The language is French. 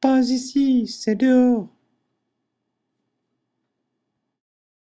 Pas ici, c'est dehors.